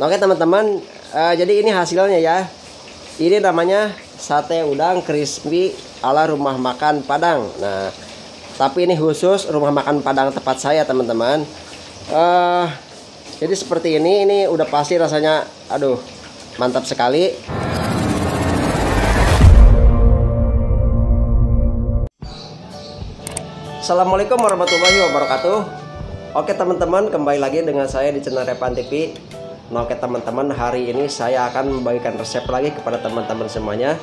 Oke teman-teman, eh, jadi ini hasilnya ya. Ini namanya sate udang crispy ala rumah makan Padang. Nah, tapi ini khusus rumah makan Padang tempat saya teman-teman. Eh, jadi seperti ini, ini udah pasti rasanya, aduh, mantap sekali. Assalamualaikum warahmatullahi wabarakatuh. Oke teman-teman, kembali lagi dengan saya di channel Repan TV. Nah, oke teman-teman, hari ini saya akan membagikan resep lagi kepada teman-teman semuanya.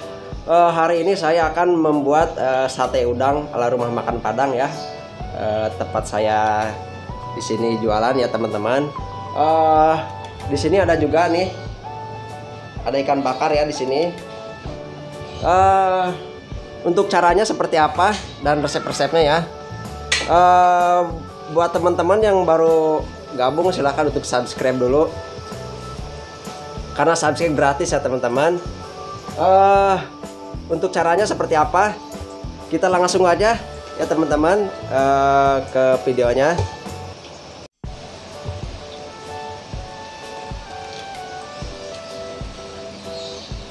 Eh, hari ini saya akan membuat eh, sate udang ala rumah makan Padang ya. Eh, tempat saya di sini jualan ya teman-teman. Eh, di sini ada juga nih, ada ikan bakar ya di sini. Eh, untuk caranya seperti apa dan resep-resepnya ya. Eh, buat teman-teman yang baru gabung silahkan untuk subscribe dulu karena subscribe gratis ya teman-teman. Eh, untuk caranya seperti apa? Kita langsung aja ya teman-teman eh, ke videonya.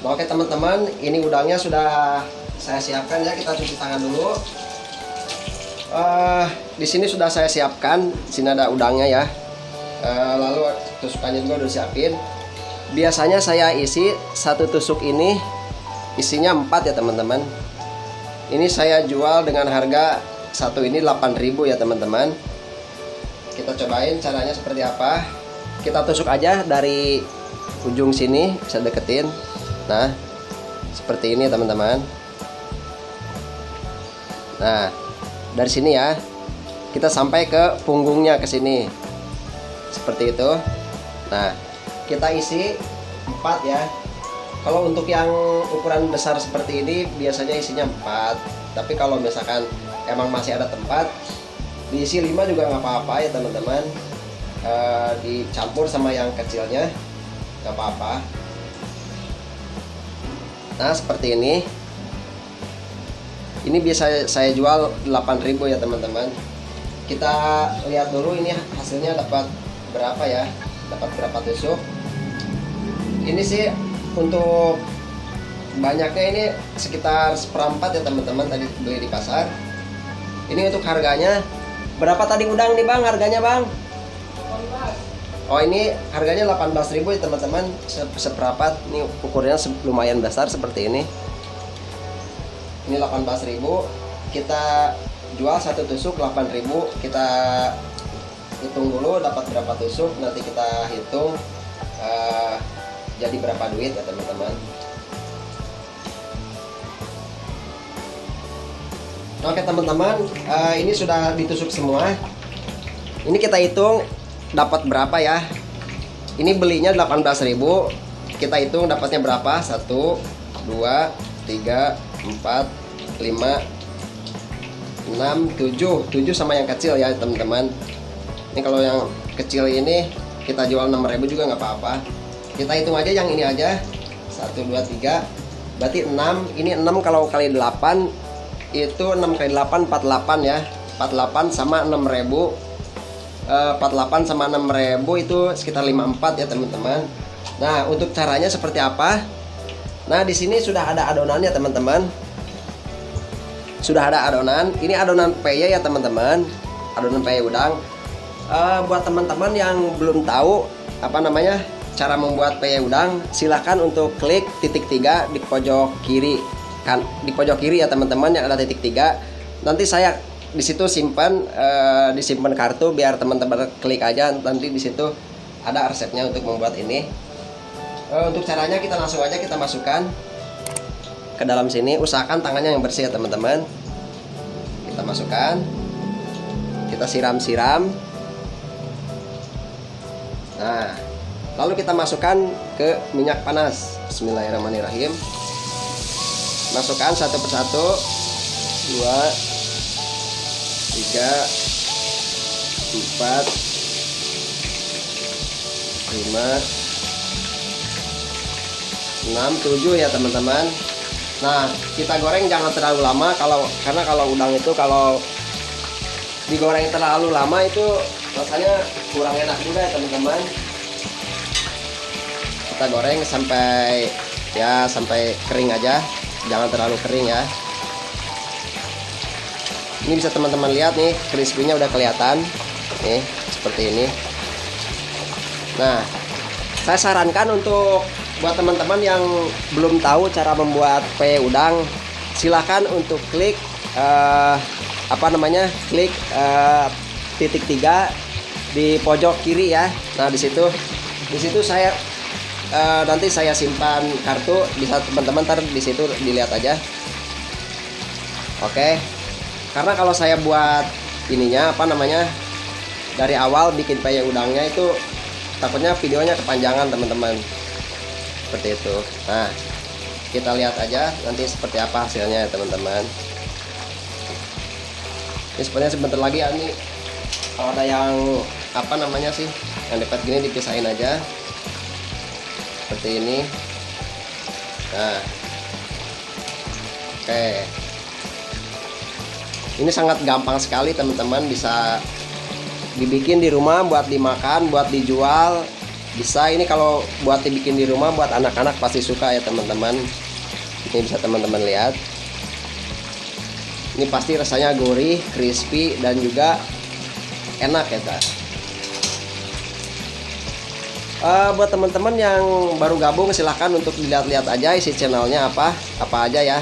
Oke teman-teman ini udangnya sudah saya siapkan ya. Kita cuci tangan dulu. Eh, di sini sudah saya siapkan. Di sini ada udangnya ya. Eh, lalu tusukannya juga udah siapin biasanya saya isi satu tusuk ini isinya 4 ya teman-teman. Ini saya jual dengan harga satu ini 8000 ya teman-teman. Kita cobain caranya seperti apa. Kita tusuk aja dari ujung sini bisa deketin. Nah seperti ini teman-teman. Nah dari sini ya. Kita sampai ke punggungnya ke sini. Seperti itu. Nah kita isi 4 ya. Kalau untuk yang ukuran besar seperti ini biasanya isinya 4 tapi kalau misalkan emang masih ada tempat diisi 5 juga nggak apa-apa ya teman-teman. E, dicampur sama yang kecilnya nggak apa-apa. Nah seperti ini. Ini biasa saya jual 8000 ya teman-teman. Kita lihat dulu ini hasilnya dapat berapa ya. Dapat berapa tusuk ini sih untuk banyaknya ini sekitar seperempat ya teman-teman tadi beli di pasar. Ini untuk harganya berapa tadi udang nih bang? Harganya bang? Oh ini harganya 18.000 ya teman-teman. Se- seperempat. Ini ukurannya lumayan besar seperti ini. Ini 18.000 kita jual satu tusuk 8.000 kita hitung dulu dapat berapa tusuk. Nanti kita hitung eh, jadi berapa duit ya teman-teman? Oke teman-teman eh, ini sudah ditusuk semua. Ini kita hitung dapat berapa ya. Ini belinya 18.000 kita hitung dapatnya berapa? 1 2 3 4 5 6 7 7 sama yang kecil ya teman-teman. Ini kalau yang kecil ini kita jual 6000 juga nggak apa-apa kita hitung aja yang ini aja. 1 2 3 berarti 6 ini 6 kalau kali 8 itu 6 kali 8 48 ya. 48 sama 6000 Eh, 48 sama 6000 itu sekitar 54 ya teman-teman. Nah untuk caranya seperti apa? Nah di sini sudah ada adonannya teman-teman. Sudah ada adonan. Ini adonan peye ya teman-teman. Adonan peye udang. Eh, buat teman-teman yang belum tahu apa namanya cara membuat peye udang silahkan untuk klik titik tiga di pojok kiri kan di pojok kiri ya teman-teman yang ada titik tiga. Nanti saya di situ simpan eh, disimpan kartu biar teman-teman klik aja. Nanti di situ ada resepnya untuk membuat ini. Eh, untuk caranya kita langsung aja kita masukkan ke dalam sini. Usahakan tangannya yang bersih ya teman-teman. Kita masukkan. Kita siram-siram. Nah lalu kita masukkan ke minyak panas. Bismillahirrahmanirrahim. Masukkan satu persatu. Dua tiga empat lima enam tujuh ya teman-teman. Nah kita goreng jangan terlalu lama. Kalau karena kalau udang itu kalau digoreng terlalu lama itu rasanya kurang enak juga ya teman-teman kita goreng sampai ya sampai kering aja. Jangan terlalu kering ya. Ini bisa teman-teman lihat nih crispy-nya udah kelihatan. Nih seperti ini. Nah saya sarankan untuk buat teman-teman yang belum tahu cara membuat pe udang silahkan untuk klik uh, apa namanya klik uh, titik tiga di pojok kiri ya. Nah di situ. Di situ saya uh, nanti saya simpan kartu bisa teman-teman ntar di situ dilihat aja. Oke. Karena kalau saya buat ininya apa namanya dari awal bikin peye udangnya itu takutnya videonya kepanjangan teman-teman. Seperti itu. Nah kita lihat aja nanti seperti apa hasilnya ya teman-teman. Ini sebenarnya sebentar lagi ya ini kalau ada yang apa namanya sih yang dekat gini dipisahin aja seperti ini. Nah. Oke. Ini sangat gampang sekali teman-teman. Bisa dibikin di rumah buat dimakan buat dijual. Bisa ini kalau buat dibikin di rumah buat anak-anak pasti suka ya teman-teman. Ini bisa teman-teman lihat. Ini pasti rasanya gurih crispy dan juga enak ya kak uh, buat teman-teman yang baru gabung silahkan untuk dilihat-lihat aja isi channelnya apa apa aja ya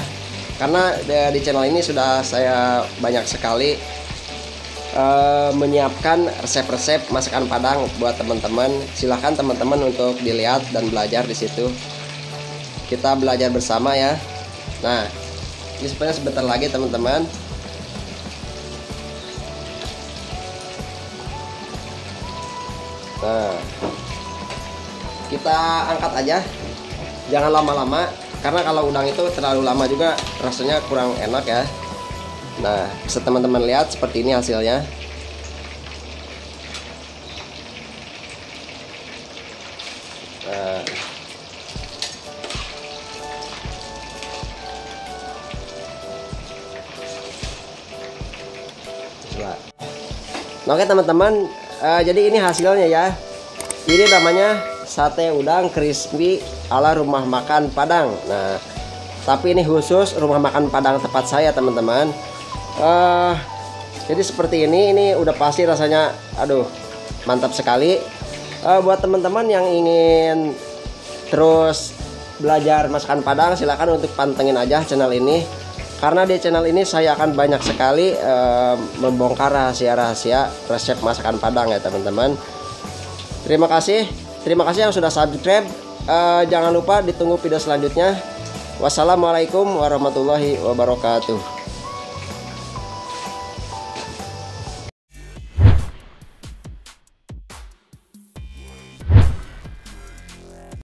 karena di channel ini sudah saya banyak sekali uh, menyiapkan resep-resep masakan Padang buat teman-teman. Silahkan teman-teman untuk dilihat dan belajar di situ. Kita belajar bersama ya. Nah, ini sebenarnya sebentar lagi teman-teman. Nah, kita angkat aja. Jangan lama-lama karena kalau udang itu terlalu lama juga rasanya kurang enak ya. Nah, bisa teman-teman lihat seperti ini hasilnya. Nah. Nah, oke teman-teman, uh, jadi ini hasilnya ya. Ini namanya sate udang crispy ala rumah makan Padang. Nah, tapi ini khusus rumah makan Padang tempat saya teman-teman. Uh, jadi seperti ini ini udah pasti rasanya aduh mantap sekali. Uh, buat teman-teman yang ingin terus belajar masakan Padang silahkan untuk pantengin aja channel ini. Karena di channel ini saya akan banyak sekali uh, membongkar rahasia-rahasia resep masakan Padang ya teman-teman. Terima kasih terima kasih yang sudah subscribe. Uh, jangan lupa ditunggu video selanjutnya. Wassalamualaikum warahmatullahi wabarakatuh